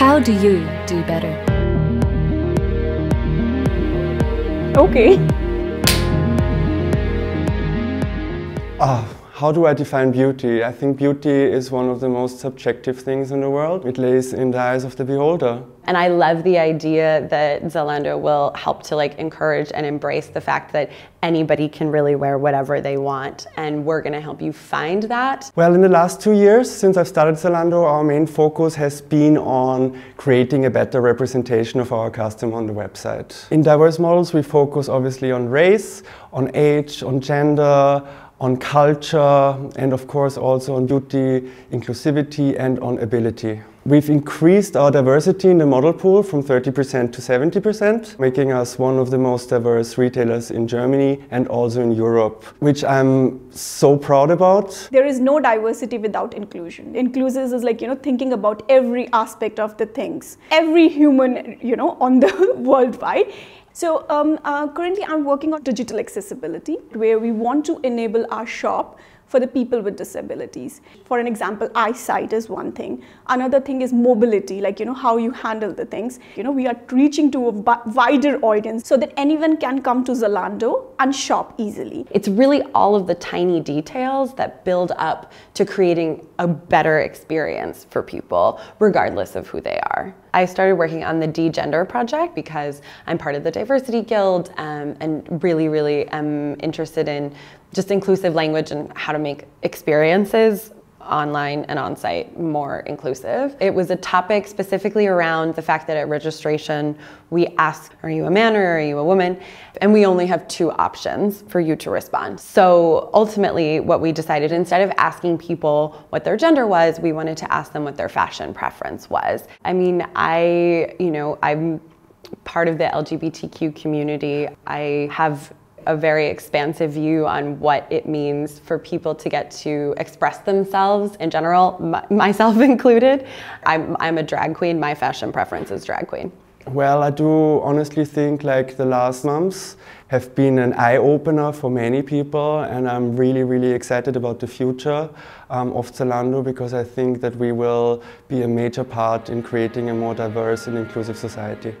How do you do better? Okay. Ah, how do I define beauty? I think beauty is one of the most subjective things in the world. It lays in the eyes of the beholder. And I love the idea that Zalando will help to like encourage and embrace the fact that anybody can really wear whatever they want and we're going to help you find that. Well, in the last two years since I've started Zalando, our main focus has been on creating a better representation of our customer on the website. In diverse models, we focus obviously on race, on age, on gender, on culture, and of course also on beauty, inclusivity, and on ability. We've increased our diversity in the model pool from 30% to 70%, making us one of the most diverse retailers in Germany and also in Europe, which I'm so proud about. There is no diversity without inclusion. Inclusive is like, you know, thinking about every aspect of the things, every human, you know, on the worldwide. So um, uh, currently I'm working on digital accessibility where we want to enable our shop for the people with disabilities. For an example, eyesight is one thing. Another thing is mobility, like you know how you handle the things. You know, we are reaching to a wider audience so that anyone can come to Zalando and shop easily. It's really all of the tiny details that build up to creating a better experience for people, regardless of who they are. I started working on the D-Gender project because I'm part of the Diversity Guild um, and really, really am interested in just inclusive language and how to make experiences online and on site more inclusive. It was a topic specifically around the fact that at registration we ask, are you a man or are you a woman? And we only have two options for you to respond. So ultimately what we decided instead of asking people what their gender was, we wanted to ask them what their fashion preference was. I mean, I, you know, I'm part of the LGBTQ community. I have a very expansive view on what it means for people to get to express themselves in general, myself included. I'm, I'm a drag queen, my fashion preference is drag queen. Well, I do honestly think like the last months have been an eye-opener for many people and I'm really, really excited about the future um, of Zalando because I think that we will be a major part in creating a more diverse and inclusive society.